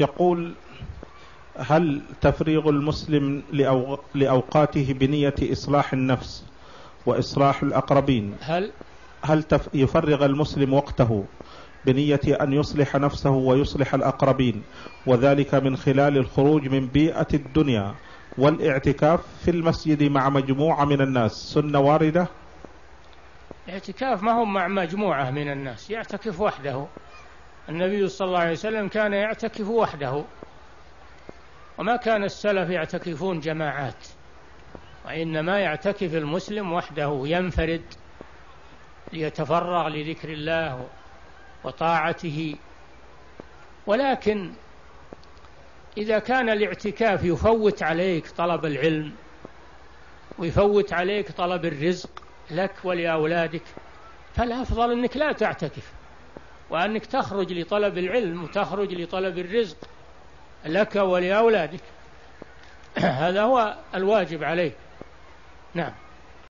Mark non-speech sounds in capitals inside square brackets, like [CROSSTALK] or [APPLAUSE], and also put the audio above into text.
يقول هل تفريغ المسلم لأوقاته بنية إصلاح النفس وإصلاح الأقربين؟ هل هل يفرغ المسلم وقته بنية أن يصلح نفسه ويصلح الأقربين وذلك من خلال الخروج من بيئة الدنيا والاعتكاف في المسجد مع مجموعة من الناس؟ سنة واردة؟ الاعتكاف ما هو مع مجموعة من الناس يعتكف وحده. النبي صلى الله عليه وسلم كان يعتكف وحده وما كان السلف يعتكفون جماعات وإنما يعتكف المسلم وحده ينفرد ليتفرغ لذكر الله وطاعته. ولكن إذا كان الاعتكاف يفوت عليك طلب العلم ويفوت عليك طلب الرزق لك ولأولادك فالأفضل أنك لا تعتكف. وأنك تخرج لطلب العلم وتخرج لطلب الرزق لك ولأولادك. [CLEARS THROAT] هذا هو الواجب عليك. نعم.